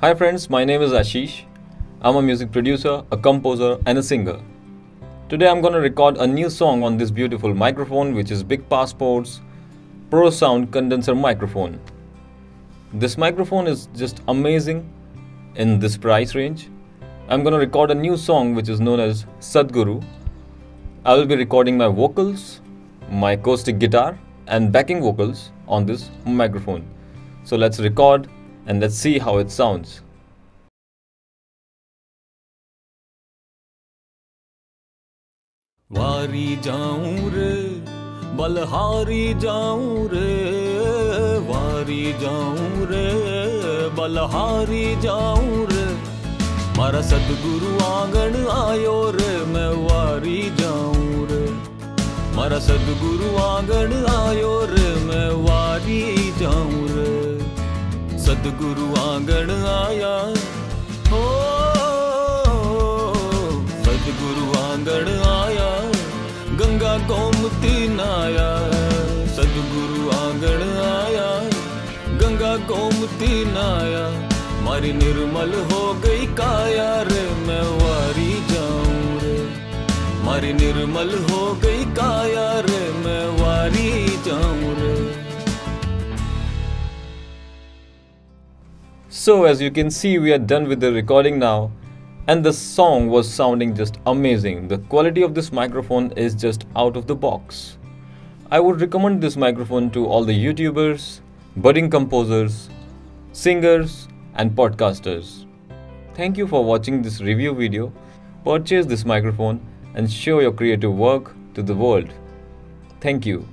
Hi friends, my name is Ashish. I'm a music producer, a composer, and a singer. Today I'm going to record a new song on this beautiful microphone which is Big Passport's Pro Sound condenser microphone. This microphone is just amazing in this price range. I'm going to record a new song which is known as Sadguru. I will be recording my vocals, my acoustic guitar, and backing vocals on this microphone. So let's record and let's see how it sounds. वारी जाऊं रे बलहारी जाऊं रे वारी जाऊं रे बलहारी जाऊं रे मारा सदगुरु आंगन आयो रे मैं वारी जाऊं रे मारा सदगुरु आंगन आयो सदगुरु आँगन आया। हो सदगुरु आँगन आया। गंगा गोमती नाया। सदगुरु आँगन आया। गंगा गोमती नाया। मारी निर्मल हो गई काया रे, मैं वारी जाऊँ रे। मारी निर्मल हो गई काया। So, as you can see, we are done with the recording now, and the song was sounding just amazing. The quality of this microphone is just out of the box. I would recommend this microphone to all the YouTubers, budding composers, singers, and podcasters. Thank you for watching this review video. Purchase this microphone and show your creative work to the world. Thank you.